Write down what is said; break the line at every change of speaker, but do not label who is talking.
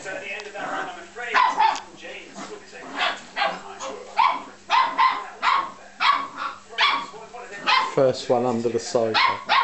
And at the end of that round, I'm afraid James will be saying, First one under the sofa.